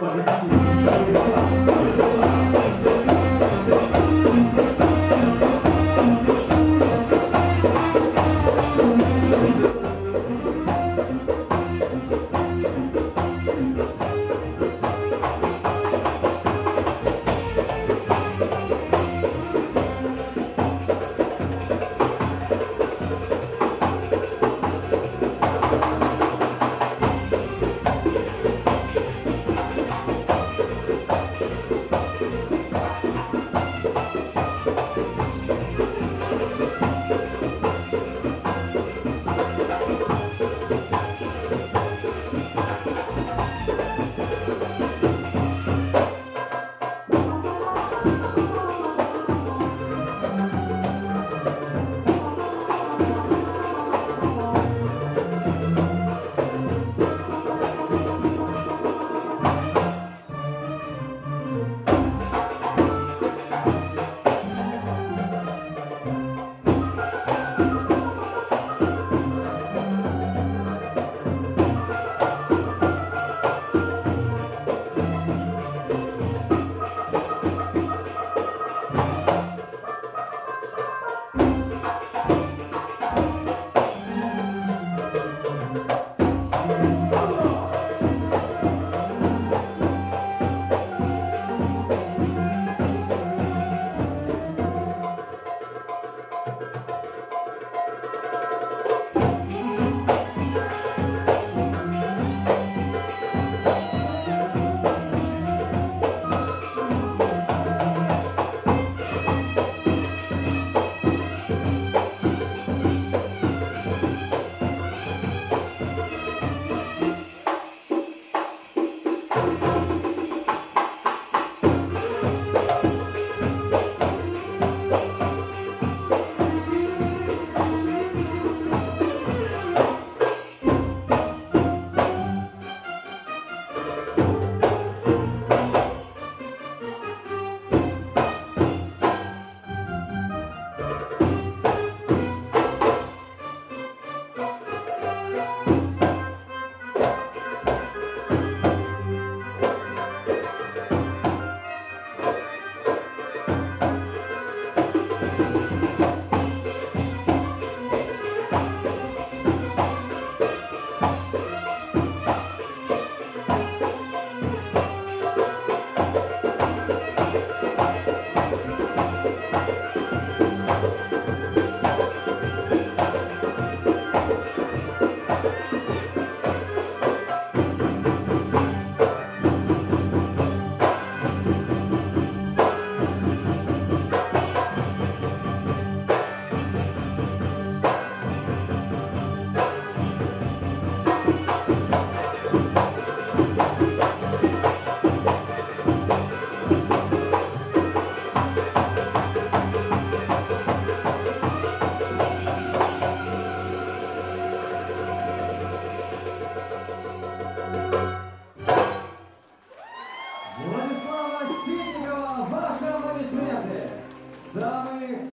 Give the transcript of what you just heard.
But.